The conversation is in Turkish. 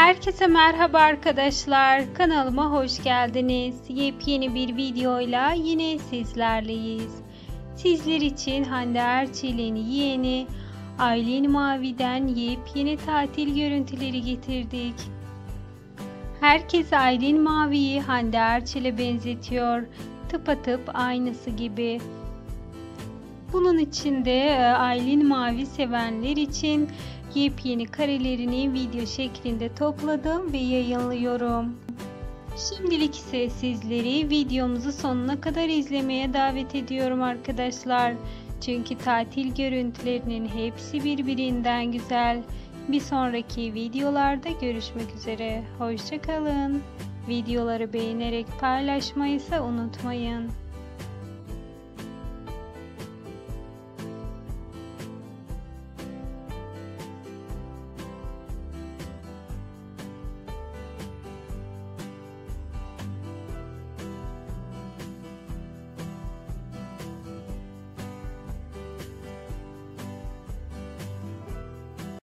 Herkese merhaba arkadaşlar. Kanalıma hoş geldiniz. Yepyeni bir videoyla yine sizlerleyiz. Sizler için Hande Erçel'in yeğeni Aylin Mavi'den yepyeni tatil görüntüleri getirdik. Herkes Aylin Mavi'yi Hande Erçel'e benzetiyor. Tıpatıp aynısı gibi. Bunun için de e, Aylin Mavi sevenler için yepyeni karelerini video şeklinde topladım ve yayınlıyorum. Şimdilik ise sizleri videomuzu sonuna kadar izlemeye davet ediyorum arkadaşlar. Çünkü tatil görüntülerinin hepsi birbirinden güzel. Bir sonraki videolarda görüşmek üzere. Hoşçakalın. Videoları beğenerek paylaşmayı ise unutmayın.